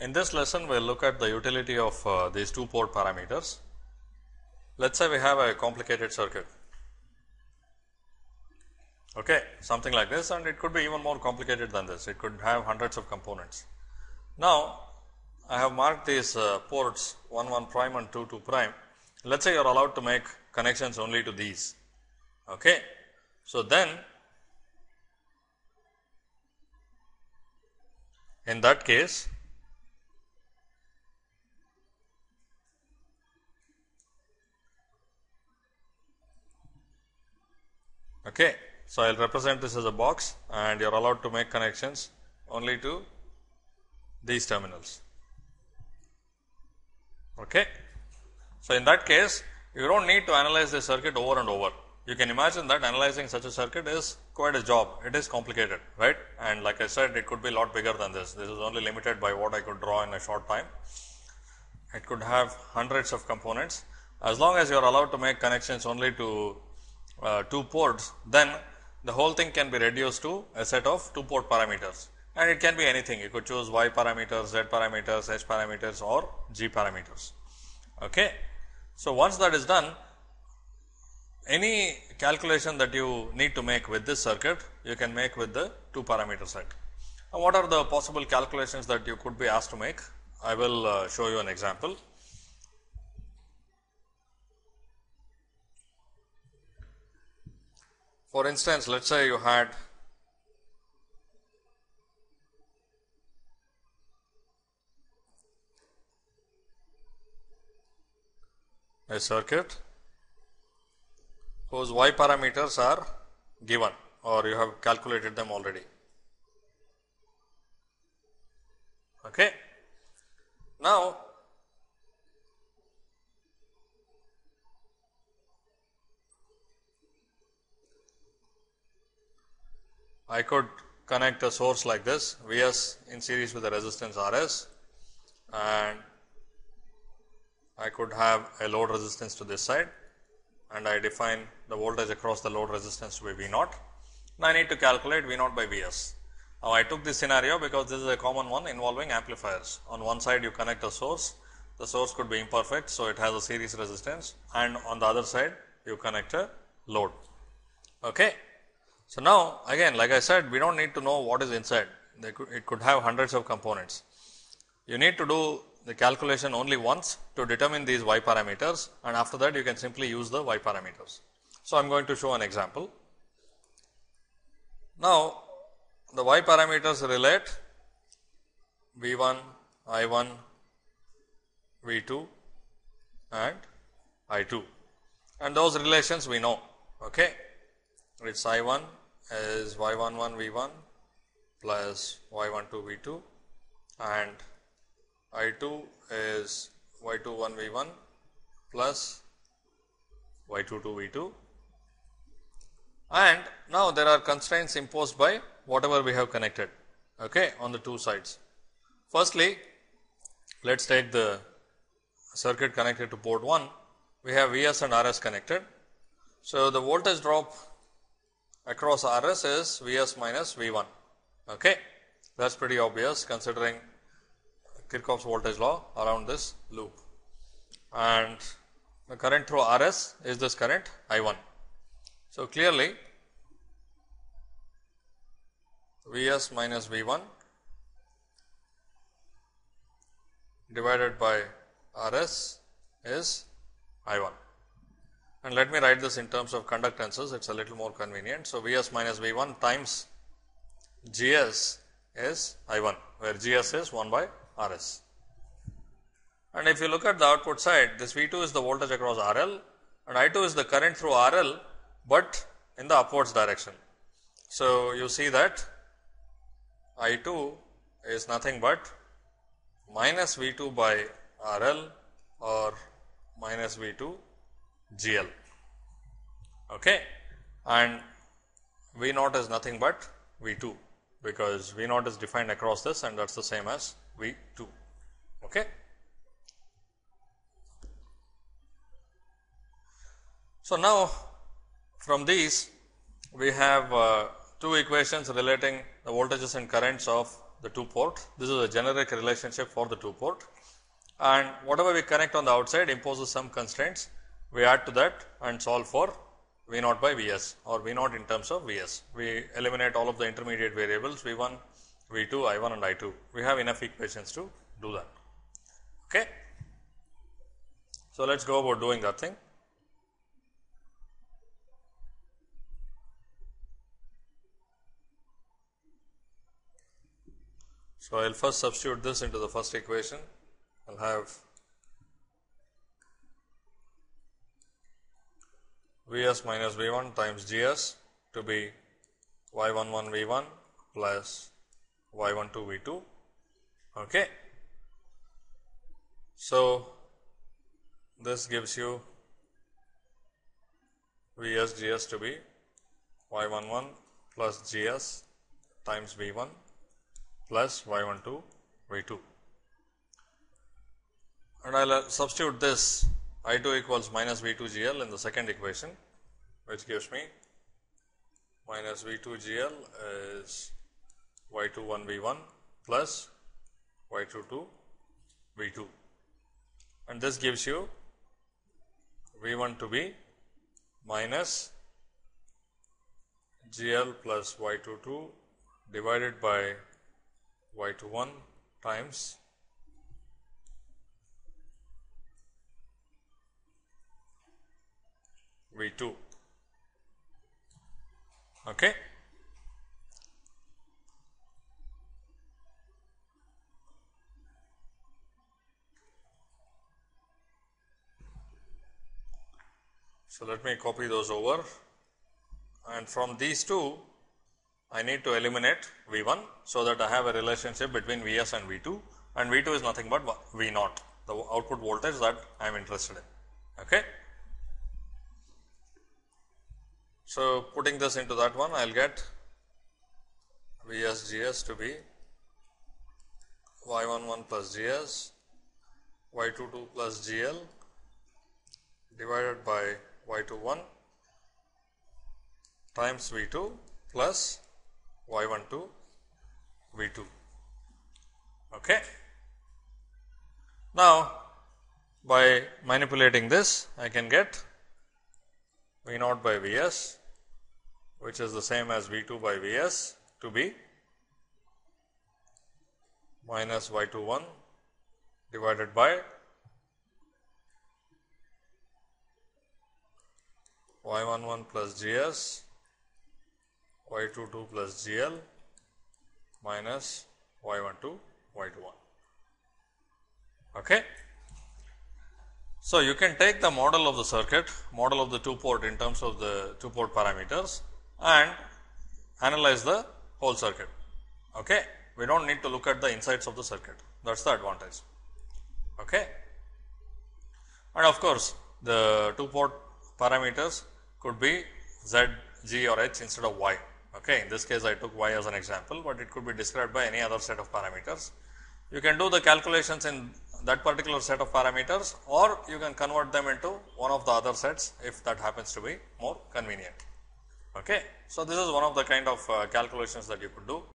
In this lesson, we will look at the utility of uh, these two port parameters. Let us say we have a complicated circuit, okay, something like this and it could be even more complicated than this, it could have hundreds of components. Now, I have marked these uh, ports 1 1 prime and 2 2 prime. Let us say you are allowed to make connections only to these. Okay. So, then in that case Okay. So, I will represent this as a box and you are allowed to make connections only to these terminals. Okay. So, in that case you do not need to analyze the circuit over and over. You can imagine that analyzing such a circuit is quite a job, it is complicated, right. And like I said, it could be a lot bigger than this. This is only limited by what I could draw in a short time. It could have hundreds of components. As long as you are allowed to make connections only to uh, two ports, then the whole thing can be reduced to a set of two port parameters and it can be anything. You could choose y parameters, z parameters, h parameters or g parameters. Okay. So, once that is done, any calculation that you need to make with this circuit, you can make with the two parameter set. Now, what are the possible calculations that you could be asked to make? I will uh, show you an example. For instance, let us say you had a circuit whose y parameters are given or you have calculated them already. Okay. Now, I could connect a source like this V s in series with a resistance R s and I could have a load resistance to this side and I define the voltage across the load resistance to be V naught. Now, I need to calculate V naught by V s. Now, I took this scenario because this is a common one involving amplifiers. On one side you connect a source, the source could be imperfect. So, it has a series resistance and on the other side you connect a load. Okay. So, now again like I said we do not need to know what is inside, could, it could have hundreds of components. You need to do the calculation only once to determine these y parameters and after that you can simply use the y parameters. So, I am going to show an example. Now, the y parameters relate V 1, I 1, V 2 and I 2 and those relations we know. Okay. It is I 1 is y 1 1 v 1 plus y 1 2 v 2 and I 2 is y 2 1 v 1 plus y 2 2 v 2 and now there are constraints imposed by whatever we have connected okay, on the two sides. Firstly, let us take the circuit connected to port 1, we have V s and R s connected. So, the voltage drop across R s is V s minus V 1. Okay. That is pretty obvious considering Kirchhoff's voltage law around this loop. And the current through R s is this current I 1. So, clearly V s minus V 1 divided by R s is I 1 and let me write this in terms of conductances it is a little more convenient. So, V s minus V 1 times G s is I 1 where G s is 1 by R s. And if you look at the output side this V 2 is the voltage across R L and I 2 is the current through R L, but in the upwards direction. So, you see that I 2 is nothing but minus V 2 by R L or minus V 2 G L okay. and V naught is nothing but V 2 because V naught is defined across this and that is the same as V 2. Okay. So, now from these we have uh, two equations relating the voltages and currents of the two port. This is a generic relationship for the two port and whatever we connect on the outside imposes some constraints. We add to that and solve for V naught by Vs or V naught in terms of Vs. We eliminate all of the intermediate variables V1, V2, I1 and I2. We have enough equations to do that. Okay. So, let us go about doing that thing. So, I will first substitute this into the first equation. I will have V s minus V 1 times G s to be y 1 1 V 1 plus y 1 2 V 2. Okay. So, this gives you V s G s to be y 1 1 plus G s times V 1 plus y 1 2 V 2 and I will uh, substitute this I 2 equals minus V 2 G L in the second equation which gives me minus V 2 G L is y 2 1 V 1 plus y 2 2 V 2 and this gives you V 1 to be minus G L plus y 2 2 divided by y 2 1 times V 2. Okay. So, let me copy those over and from these two I need to eliminate V 1. So, that I have a relationship between V s and V 2 and V 2 is nothing but V naught the output voltage that I am interested in. Okay. So, putting this into that one I will get V s G s to be y 1 1 plus G s y 2 2 plus G L divided by y 2 1 times V 2 plus y 1 2 V 2. Okay. Now, by manipulating this I can get V naught by V s which is the same as V 2 by V s to be minus y 2 1 divided by y 1 1 plus G s y 2 2 plus G L minus y 1 2 y 2 1. Okay. So, you can take the model of the circuit, model of the two port in terms of the two port parameters and analyze the whole circuit. Okay. We do not need to look at the insides of the circuit that is the advantage. Okay. And of course, the two port parameters could be Z, G or H instead of Y. Okay. In this case, I took Y as an example, but it could be described by any other set of parameters. You can do the calculations in that particular set of parameters or you can convert them into one of the other sets if that happens to be more convenient. Okay. So, this is one of the kind of uh, calculations that you could do.